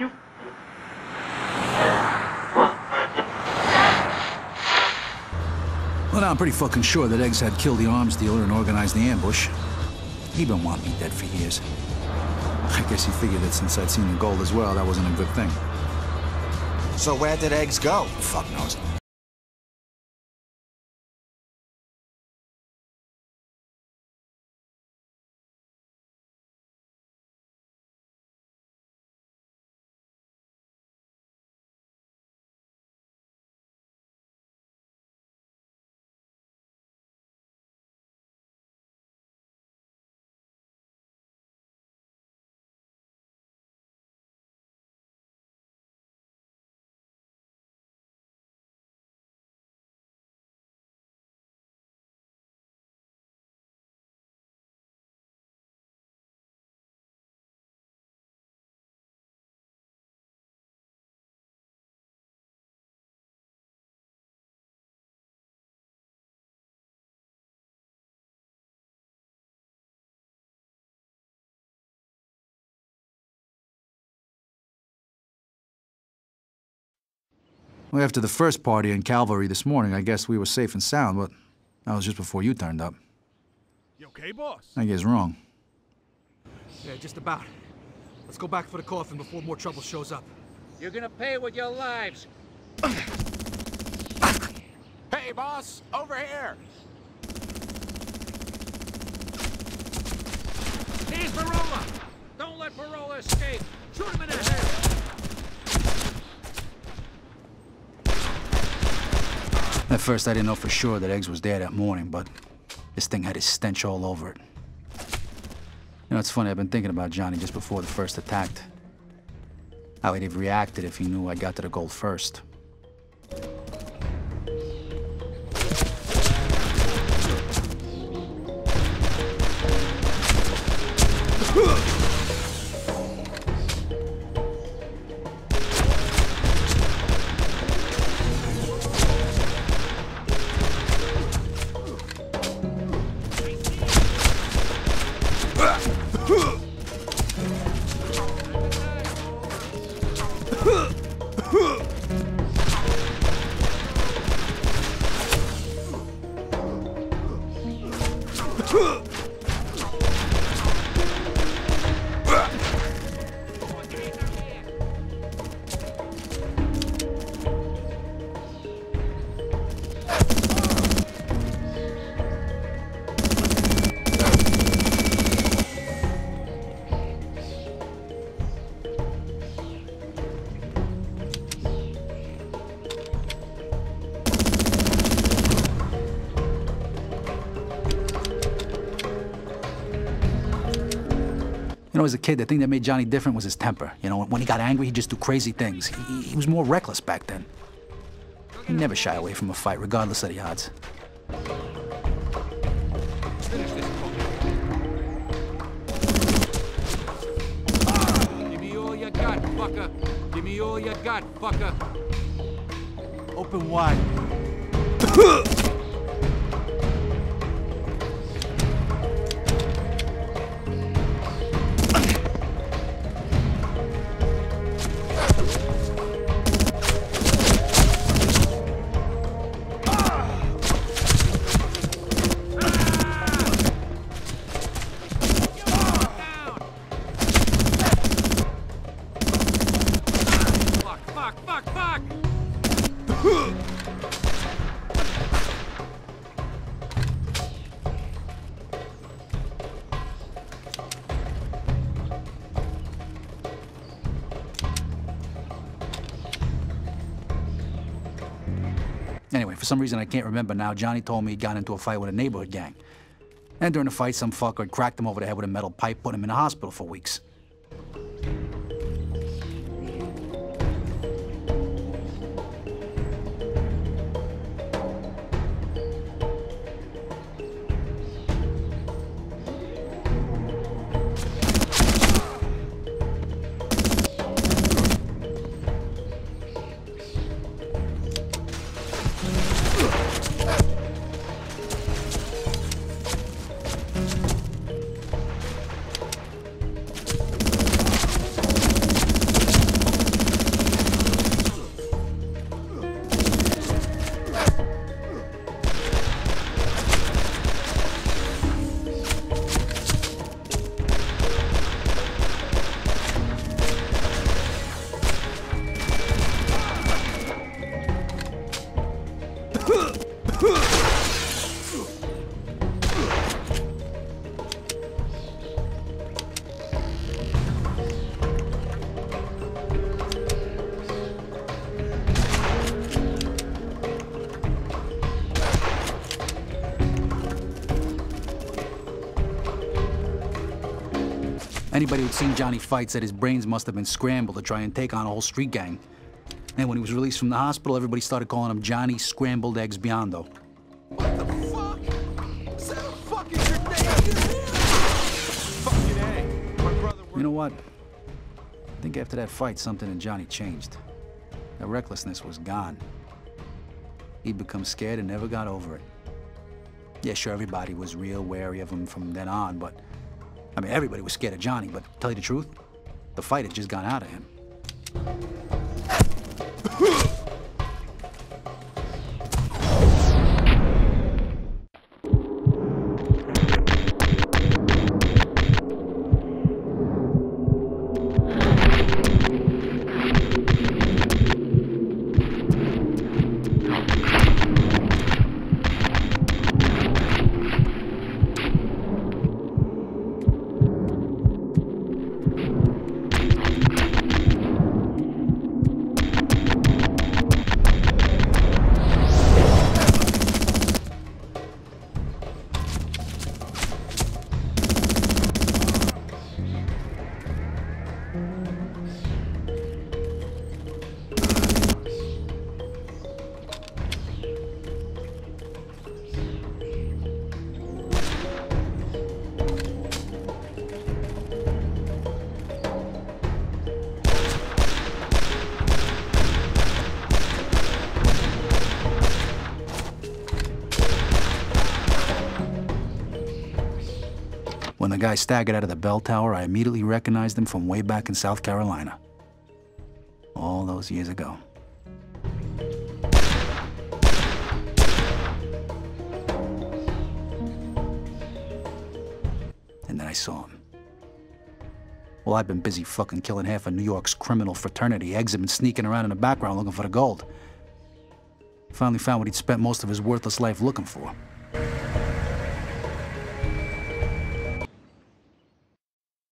You. Well, now I'm pretty fucking sure that Eggs had killed the arms dealer and organized the ambush. He'd been wanting me dead for years. I guess he figured that since I'd seen the gold as well, that wasn't a good thing. So where did eggs go? Fuck knows. Well, after the first party in Calvary this morning, I guess we were safe and sound, but that was just before you turned up. You okay, boss? I guess wrong. Yeah, just about. Let's go back for the coffin before more trouble shows up. You're gonna pay with your lives. Hey, boss, over here. Here's Parola! Don't let Parola escape! Shoot him in the head! At first, I didn't know for sure that Eggs was there that morning, but this thing had his stench all over it. You know, it's funny, I've been thinking about Johnny just before the first attack. How he'd have reacted if he knew I got to the gold first. Huh! You know, as a kid, the thing that made Johnny different was his temper. You know, when he got angry, he'd just do crazy things. He, he was more reckless back then. He never shy away from a fight, regardless of the odds. Give me all you got, fucker! Give me all you got, fucker! Open wide. Anyway, for some reason I can't remember now, Johnny told me he got into a fight with a neighborhood gang. And during the fight, some fucker had cracked him over the head with a metal pipe, put him in the hospital for weeks. Anybody who'd seen Johnny fight said his brains must have been scrambled to try and take on a whole street gang. And when he was released from the hospital, everybody started calling him Johnny Scrambled Eggs Biondo. What the fuck? Is that a fucking grenade? Fucking A. My brother You know what? I think after that fight, something in Johnny changed. That recklessness was gone. He'd become scared and never got over it. Yeah, sure, everybody was real wary of him from then on, but... I mean, everybody was scared of Johnny, but to tell you the truth, the fight had just gone out of him. Guy staggered out of the bell tower, I immediately recognized him from way back in South Carolina. All those years ago. And then I saw him. Well, I've been busy fucking killing half of New York's criminal fraternity. Eggs have been sneaking around in the background looking for the gold. Finally found what he'd spent most of his worthless life looking for.